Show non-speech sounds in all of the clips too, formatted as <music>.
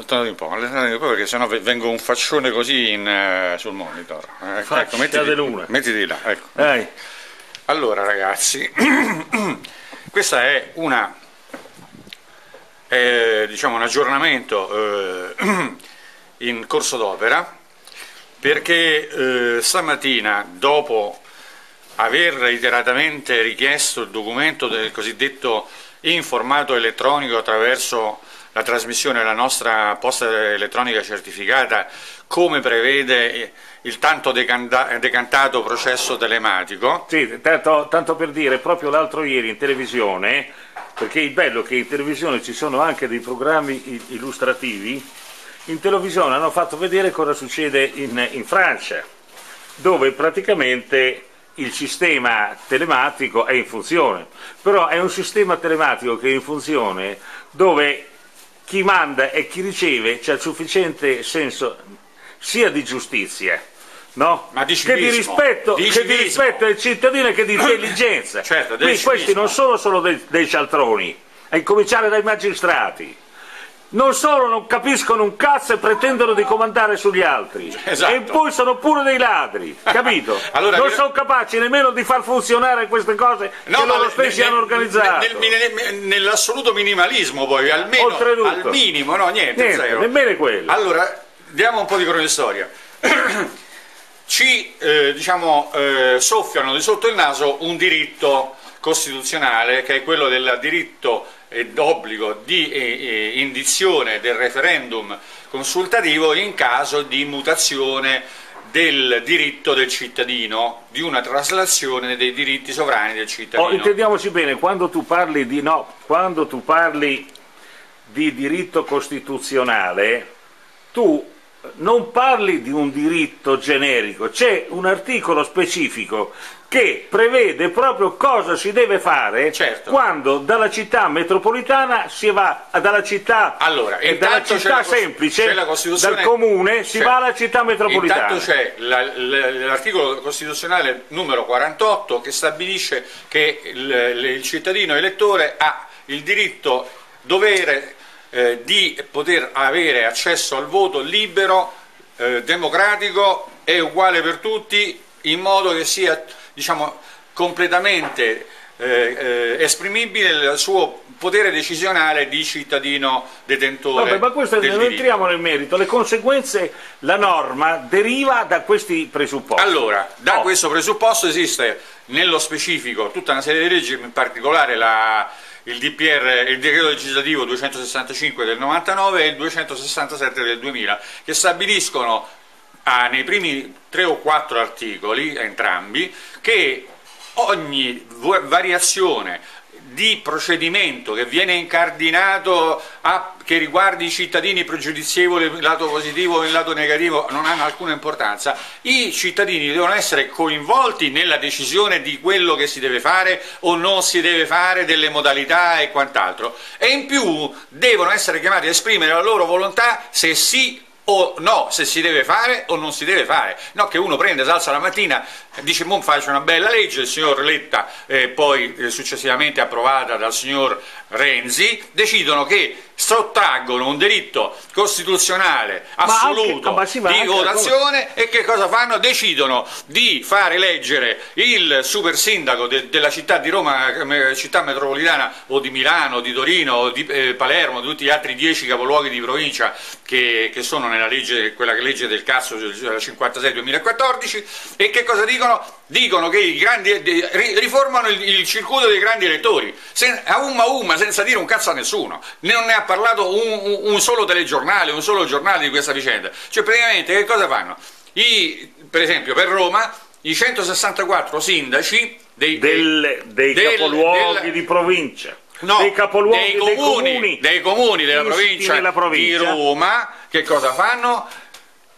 allontanato un po', allontanato un po' perché sennò vengo un faccione così in, uh, sul monitor. Ecco, ecco mettiti, mettiti là. Ecco. Dai. Allora ragazzi, <clears throat> questa è una, eh, diciamo un aggiornamento eh, <clears throat> in corso d'opera perché eh, stamattina dopo aver reiteratamente richiesto il documento del cosiddetto informato elettronico attraverso la trasmissione della nostra posta elettronica certificata come prevede il tanto decantato processo telematico. Sì, tanto, tanto per dire, proprio l'altro ieri in televisione, perché il bello è che in televisione ci sono anche dei programmi illustrativi, in televisione hanno fatto vedere cosa succede in, in Francia, dove praticamente il sistema telematico è in funzione, però è un sistema telematico che è in funzione dove chi manda e chi riceve c'è il sufficiente senso sia di giustizia no? di che, di rispetto, di che di rispetto del cittadino e che di <clears throat> intelligenza. certo, Quindi questi non sono solo dei, dei cialtroni, a incominciare dai magistrati non solo non capiscono un cazzo e pretendono di comandare sugli altri, esatto. e poi sono pure dei ladri, capito? <laughs> allora, non sono capaci nemmeno di far funzionare queste cose no, che loro stessi hanno organizzato. Nel, nel, nell'assoluto minimalismo poi, almeno Oltretutto. al minimo, no, niente, niente zero. nemmeno quello. Allora, diamo un po' di cronistoria. <clears throat> Ci eh, diciamo, eh, soffiano di sotto il naso un diritto costituzionale che è quello del diritto ed obbligo di eh, eh, indizione del referendum consultativo in caso di mutazione del diritto del cittadino, di una traslazione dei diritti sovrani del cittadino. Oh, intendiamoci bene, quando tu parli di, no, quando tu parli di diritto costituzionale, tu non parli di un diritto generico, c'è un articolo specifico che prevede proprio cosa si deve fare certo. quando dalla città metropolitana si va dalla città, allora, dalla città semplice, dal comune, si va alla città metropolitana. Intanto c'è l'articolo costituzionale numero 48 che stabilisce che il, il cittadino elettore ha il diritto, dovere eh, di poter avere accesso al voto libero, eh, democratico e uguale per tutti in modo che sia diciamo, completamente eh, eh, esprimibile il suo potere decisionale di cittadino detentore. Vabbè, ma questo non entriamo nel merito, le conseguenze, la norma deriva da questi presupposti. Allora, da oh. questo presupposto esiste nello specifico tutta una serie di leggi, in particolare la, il DPR, il decreto legislativo 265 del 99 e il 267 del 2000, che stabiliscono ah, nei primi tre o quattro articoli, entrambi, che ogni variazione di procedimento che viene incardinato a, che riguardi i cittadini pregiudizievoli, il lato positivo e il lato negativo, non hanno alcuna importanza. I cittadini devono essere coinvolti nella decisione di quello che si deve fare o non si deve fare, delle modalità e quant'altro. E in più devono essere chiamati a esprimere la loro volontà se sì o no, se si deve fare o non si deve fare, no che uno prende, si alza la mattina, dice Mon faccio una bella legge, il signor Letta eh, poi eh, successivamente approvata dal signor Renzi, decidono che sottraggono un diritto costituzionale assoluto anche, di votazione e che cosa fanno? Decidono di fare eleggere il super sindaco de, della città di Roma, eh, città metropolitana o di Milano, di Torino, di eh, Palermo, di tutti gli altri dieci capoluoghi di provincia che, che sono nella legge, quella legge del cazzo del 56-2014 e che cosa dicono? Dicono che i grandi, riformano il, il circuito dei grandi elettori, a umma umma, senza dire un cazzo a nessuno, non ne ha parlato un, un, solo telegiornale, un solo giornale di questa vicenda. Cioè praticamente che cosa fanno? I, per esempio per Roma i 164 sindaci dei, del, dei del, capoluoghi del, di provincia no, dei capoluoghi dei comuni, dei comuni, dei comuni della provincia, provincia, di Roma che cosa fanno?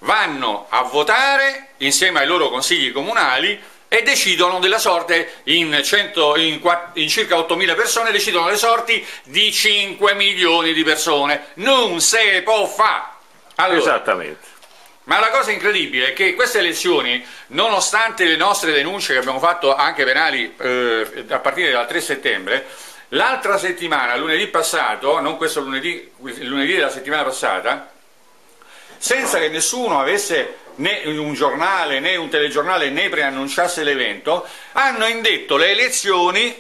Vanno a votare insieme ai loro consigli comunali e decidono della sorte, in, 100, in, in circa 8.000 persone, decidono le sorti di 5 milioni di persone. Non se può fare. Allora, Esattamente. Ma la cosa incredibile è che queste elezioni, nonostante le nostre denunce che abbiamo fatto anche penali eh, a partire dal 3 settembre, L'altra settimana, lunedì passato, non questo lunedì, il lunedì della settimana passata, senza che nessuno avesse né un giornale né un telegiornale né preannunciasse l'evento, hanno indetto le elezioni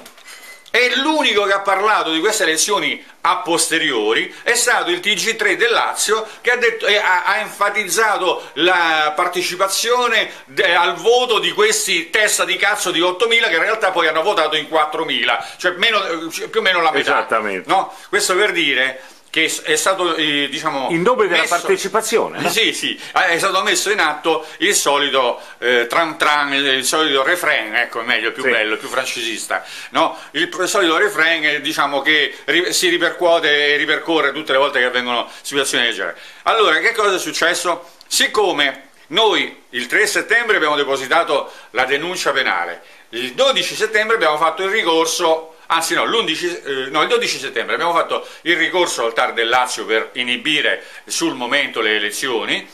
e l'unico che ha parlato di queste elezioni a posteriori è stato il TG3 del Lazio che ha, detto, ha, ha enfatizzato la partecipazione de, al voto di questi testa di cazzo di 8.000 che in realtà poi hanno votato in 4.000, cioè meno, più o meno la metà. Esattamente. No? Questo per dire che è stato eh, diciamo, in nome della messo, partecipazione no? sì, sì, è stato messo in atto il solito eh, tran tran, il solito refrain ecco è meglio, più sì. bello, più francesista no? il, il, solito refrain diciamo, che ri, si ripercuote e ripercorre tutte le volte che avvengono situazioni del genere allora che cosa è successo? siccome noi il 3 settembre abbiamo depositato la denuncia penale il 12 settembre abbiamo fatto il ricorso anzi no, eh, no, il 12 settembre abbiamo fatto il ricorso al TAR del Lazio per inibire sul momento le elezioni,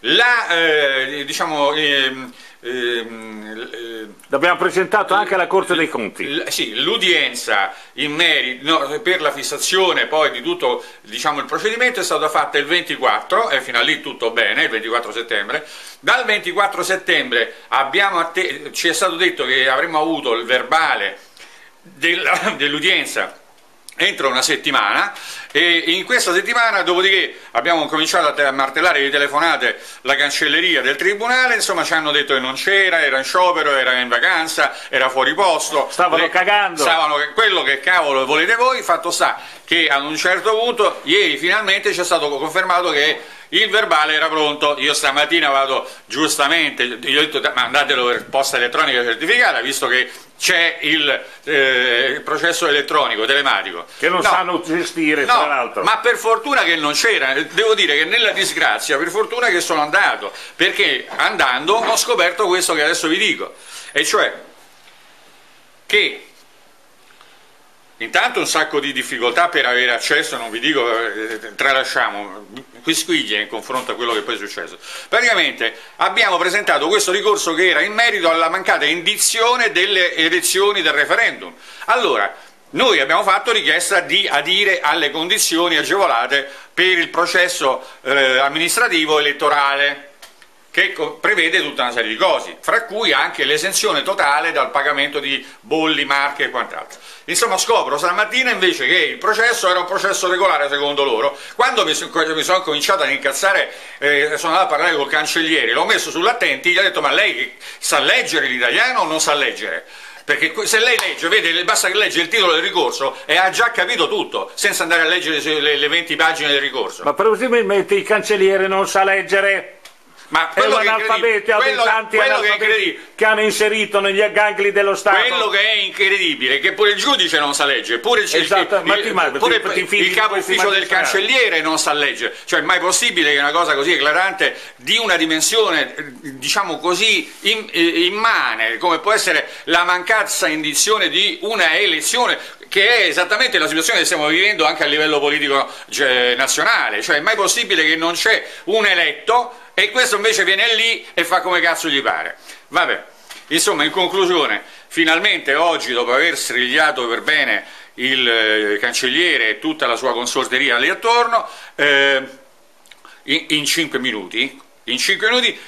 la, eh, diciamo, ehm, ehm, L'abbiamo presentato anche alla Corte dei Conti. Sì, l'udienza no, per la fissazione poi di tutto diciamo, il procedimento è stata fatta il 24 e fino a lì tutto bene, il 24 settembre. Dal 24 settembre ci è stato detto che avremmo avuto il verbale <coughs> dell'udienza entro una settimana e in questa settimana dopodiché abbiamo cominciato a martellare di telefonate la cancelleria del tribunale, insomma ci hanno detto che non c'era, era in sciopero, era in vacanza, era fuori posto. Stavano le, cagando. Stavano, quello che cavolo volete voi, fatto sta che ad un certo punto, ieri finalmente ci è stato confermato che il verbale era pronto, io stamattina vado giustamente, gli ho detto mandatelo per posta elettronica certificata, visto che c'è il, eh, il, processo elettronico, telematico. Che non no, sanno gestire, no, tra l'altro. Ma per fortuna che non c'era, devo dire che nella disgrazia, per fortuna che sono andato, perché andando ho scoperto questo che adesso vi dico, e cioè che Intanto un sacco di difficoltà per avere accesso, non vi dico, eh, tralasciamo, quisquiglie in confronto a quello che poi è successo. Praticamente abbiamo presentato questo ricorso che era in merito alla mancata indizione delle elezioni del referendum. Allora, noi abbiamo fatto richiesta di adire alle condizioni agevolate per il processo eh, amministrativo elettorale che prevede tutta una serie di cose, fra cui anche l'esenzione totale dal pagamento di bolli, marche e quant'altro. Insomma scopro stamattina invece che il processo era un processo regolare secondo loro, quando mi, sono cominciato ad incazzare, eh, sono andato a parlare col cancelliere, l'ho messo sull'attenti, gli ho detto ma lei sa leggere l'italiano o non sa leggere? Perché se lei legge, vede, basta che legge il titolo del ricorso e ha già capito tutto, senza andare a leggere le, le 20 pagine del ricorso. Ma presumibilmente il cancelliere non sa leggere? Ma quello è un analfabeto, quello, tanti quello che, che, hanno inserito negli gangli dello Stato. Quello che è incredibile è che pure il giudice non sa leggere, pure, esatto, il, il, il, pure ti, ti il capo ufficio del cancelliere non sa leggere. Cioè, è mai possibile che una cosa così eclatante, di una dimensione, diciamo così, immane, come può essere la mancanza indizione di una elezione, che è esattamente la situazione che stiamo vivendo anche a livello politico cioè, nazionale, cioè è mai possibile che non c'è un eletto e questo invece viene lì e fa come cazzo gli pare. Vabbè, insomma, in conclusione, finalmente oggi, dopo aver strigliato per bene il eh, cancelliere e tutta la sua consorteria lì attorno, eh, in, in 5 minuti, in 5 minuti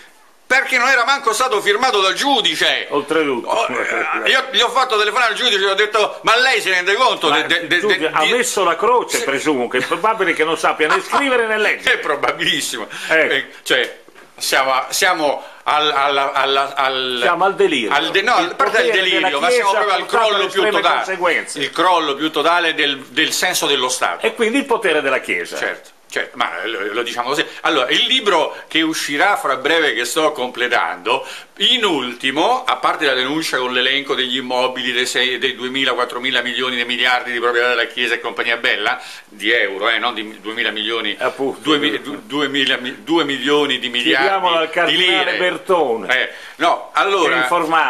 perché non era manco stato firmato dal giudice. Oltretutto. Oh, eh, io gli ho fatto telefonare al giudice e ho detto ma lei si rende conto? De, de, de, de, ha messo la croce, se... presumo, che è probabile che non sappia né scrivere né leggere. È probabilissimo. Ecco. Eh, cioè, siamo, siamo al, al, al, al, siamo al delirio. Al de, no, parte il delirio, ma siamo proprio al crollo più totale. Il crollo più totale del, del senso dello Stato. E quindi il potere della Chiesa. Certo. Cioè, ma lo, lo, diciamo così. Allora, il libro che uscirà fra breve, che sto completando, in ultimo, a parte la denuncia con l'elenco degli immobili dei, dei 2.000-4.000 milioni di miliardi di proprietà della Chiesa e compagnia bella, di euro, eh, non di 2.000 milioni, Appunto, 2, 2, 2, milioni di miliardi di lire. Bertone. Eh, no, allora,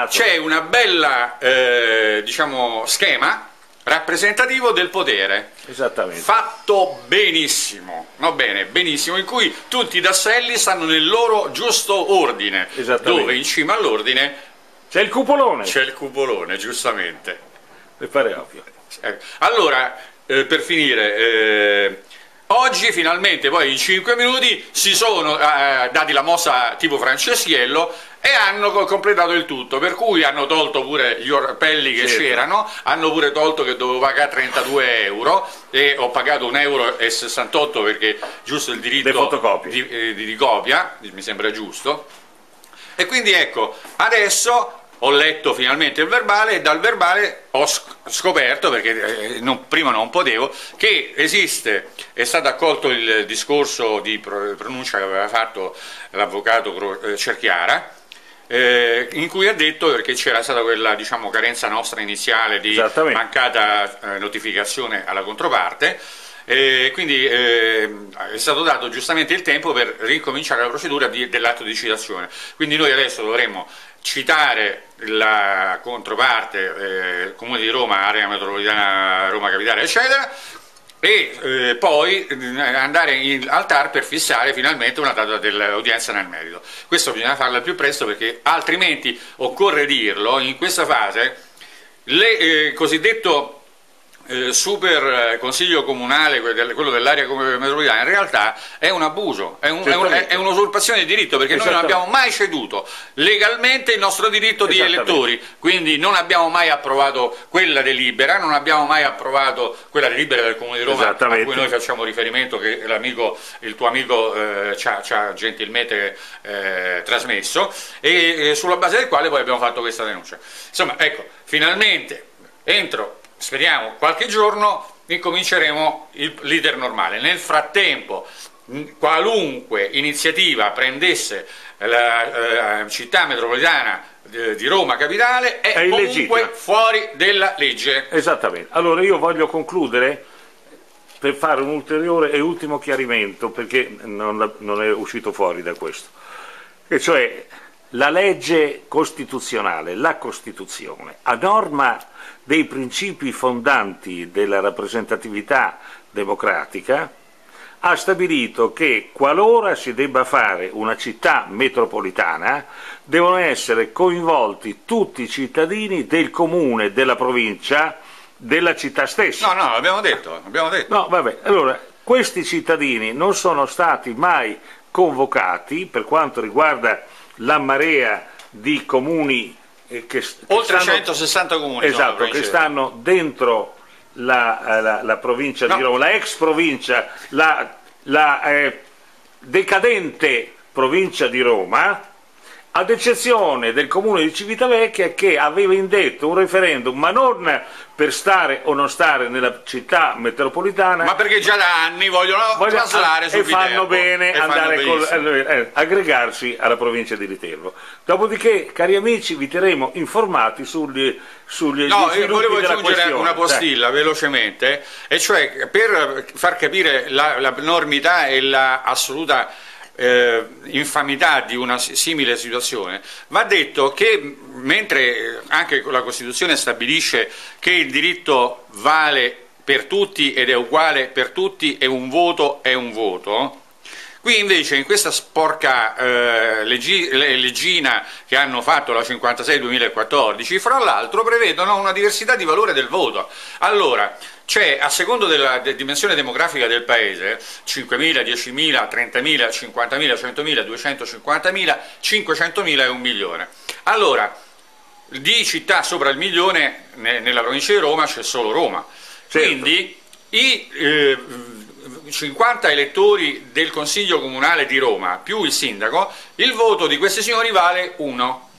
c'è una bella, eh, diciamo, schema rappresentativo del potere. Esattamente. Fatto benissimo, no bene, benissimo, in cui tutti i tasselli stanno nel loro giusto ordine, dove in cima all'ordine c'è il cupolone. C'è il cupolone, giustamente. Mi pare ovvio. Eh, allora, eh, per finire, eh, oggi finalmente, poi in 5 minuti, si sono eh, dati la mossa tipo Franceschiello e hanno completato il tutto, per cui hanno tolto pure gli orpelli che certo. c'erano, hanno pure tolto che dovevo pagare 32 euro e ho pagato 1,68 euro perché giusto il diritto di, eh, di, di copia, mi sembra giusto. E quindi ecco, adesso ho letto finalmente il verbale e dal verbale ho scoperto, perché eh, non, prima non potevo, che esiste, è stato accolto il discorso di pronuncia che aveva fatto l'avvocato eh, Cerchiara, eh, in cui ha detto, perché c'era stata quella diciamo, carenza nostra iniziale di mancata eh, notificazione alla controparte, eh, quindi eh, è stato dato giustamente il tempo per ricominciare la procedura dell'atto di citazione. Quindi noi adesso dovremmo citare la controparte, eh, Comune di Roma, area metropolitana Roma Capitale, eccetera, e eh, poi eh, andare in, al TAR per fissare finalmente una data dell'udienza nel merito. Questo bisogna farlo al più presto perché altrimenti occorre dirlo, in questa fase il eh, cosiddetto eh, super consiglio comunale, quello dell'area metropolitana, in realtà è un abuso, è, un, è, è un'usurpazione di diritto perché noi non abbiamo mai ceduto legalmente il nostro diritto di elettori, quindi non abbiamo mai approvato quella delibera, non abbiamo mai approvato quella delibera del Comune di Roma a cui noi facciamo riferimento che il tuo amico eh, ci, ha, ci, ha, gentilmente eh, trasmesso e, e sulla base del quale poi abbiamo fatto questa denuncia. Insomma, ecco, finalmente entro speriamo qualche giorno incominceremo il leader normale. Nel frattempo qualunque iniziativa prendesse la eh, città metropolitana di Roma capitale è, è comunque fuori della legge. Esattamente. Allora io voglio concludere per fare un ulteriore e ultimo chiarimento perché non, non è uscito fuori da questo. E cioè la legge costituzionale, la Costituzione, a norma dei principi fondanti della rappresentatività democratica, ha stabilito che qualora si debba fare una città metropolitana devono essere coinvolti tutti i cittadini del comune, della provincia, della città stessa. No, no, l'abbiamo detto, l'abbiamo detto. No, vabbè, allora, questi cittadini non sono stati mai convocati per quanto riguarda la marea di comuni eh, che, oltre stanno, 160 comuni esatto, che stanno dentro la, eh, la, la provincia no. di Roma, la ex provincia, la, la eh, decadente provincia di Roma, ad eccezione del comune di Civitavecchia che aveva indetto un referendum, ma non per stare o non stare nella città metropolitana, ma perché già da anni vogliono voglio, traslare su e fanno bene e andare fanno col, eh, eh, aggregarsi alla provincia di Viterbo. Dopodiché, cari amici, vi terremo informati sugli, sugli No, io volevo aggiungere una postilla Dai. velocemente, e cioè per far capire la, la normità e l'assoluta la eh, infamità di una simile situazione, va detto che mentre anche la Costituzione stabilisce che il diritto vale per tutti ed è uguale per tutti e un voto è un voto, Qui invece in questa sporca eh, leggina che hanno fatto la 56-2014, fra l'altro prevedono una diversità di valore del voto. Allora, c'è a secondo della dimensione demografica del paese 5.000, 10.000, 30.000, 50.000, 100.000, 250.000, 500.000 e un milione. Allora, di città sopra il milione nella provincia di Roma c'è solo Roma. Certo. Quindi i eh, 50 elettori del Consiglio Comunale di Roma più il sindaco, il voto di questi signori vale 1.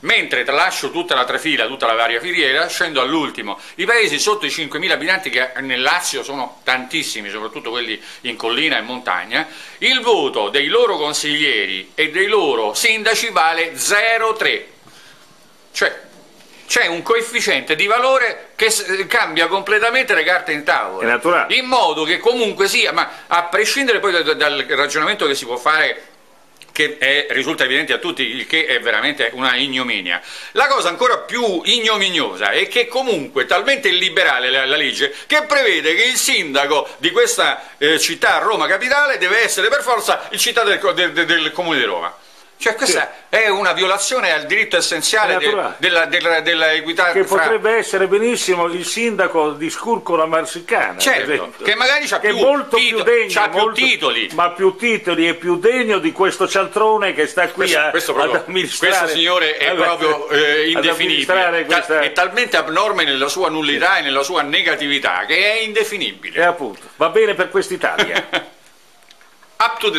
Mentre tralascio tutta la trafila, tutta la varia filiera, scendo all'ultimo. I paesi sotto i 5.000 abitanti, che nel Lazio sono tantissimi, soprattutto quelli in collina e montagna, il voto dei loro consiglieri e dei loro sindaci vale 0,3. Cioè, c'è un coefficiente di valore che cambia completamente le carte in tavola. In modo che comunque sia, ma a prescindere poi dal ragionamento che si può fare che è, risulta evidente a tutti, il che è veramente una ignominia. La cosa ancora più ignominiosa è che comunque talmente illiberale la, la, legge che prevede che il sindaco di questa eh, città, Roma Capitale, deve essere per forza il città del, del, del Comune di Roma. Cioè questa è una violazione al diritto essenziale de- naturale. della, della, dell'equità che fra- potrebbe essere benissimo il sindaco di Scurcola Marsicana. Certo, che magari è più molto tito- più degno, c'ha più molto- titoli. ma più titoli e più degno di questo cialtrone che sta qui Questo, a, questo ad proprio- amministrare. questo signore è ad- proprio eh, ad indefinibile, questa- Ta- è talmente abnorme nella sua nullità e nella sua negatività che è indefinibile. E appunto, va bene per quest'Italia. <laughs> Up to the